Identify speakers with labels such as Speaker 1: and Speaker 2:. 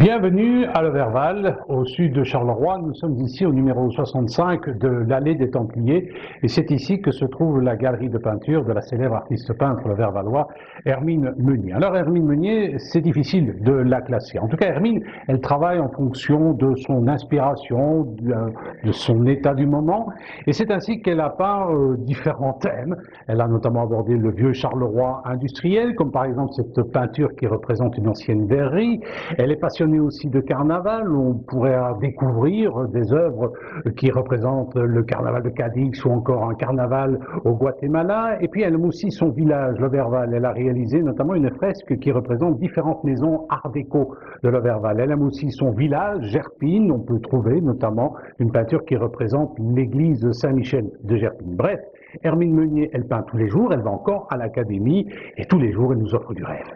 Speaker 1: Bienvenue à Leverval, au sud de Charleroi. Nous sommes ici au numéro 65 de l'allée des Templiers et c'est ici que se trouve la galerie de peinture de la célèbre artiste peintre levervalois Hermine Meunier. Alors Hermine Meunier, c'est difficile de la classer. En tout cas, Hermine, elle travaille en fonction de son inspiration, de son état du moment et c'est ainsi qu'elle a peint euh, différents thèmes. Elle a notamment abordé le vieux Charleroi industriel, comme par exemple cette peinture qui représente une ancienne verrerie. Elle est passionnée aussi de carnaval, on pourrait découvrir des œuvres qui représentent le carnaval de Cadix ou encore un carnaval au Guatemala. Et puis elle aime aussi son village, l'Overval. Elle a réalisé notamment une fresque qui représente différentes maisons art déco de l'Overval. Elle aime aussi son village, Gerpine. On peut trouver notamment une peinture qui représente l'église Saint-Michel de Gerpine. Bref, Hermine Meunier, elle peint tous les jours, elle va encore à l'académie et tous les jours elle nous offre du rêve.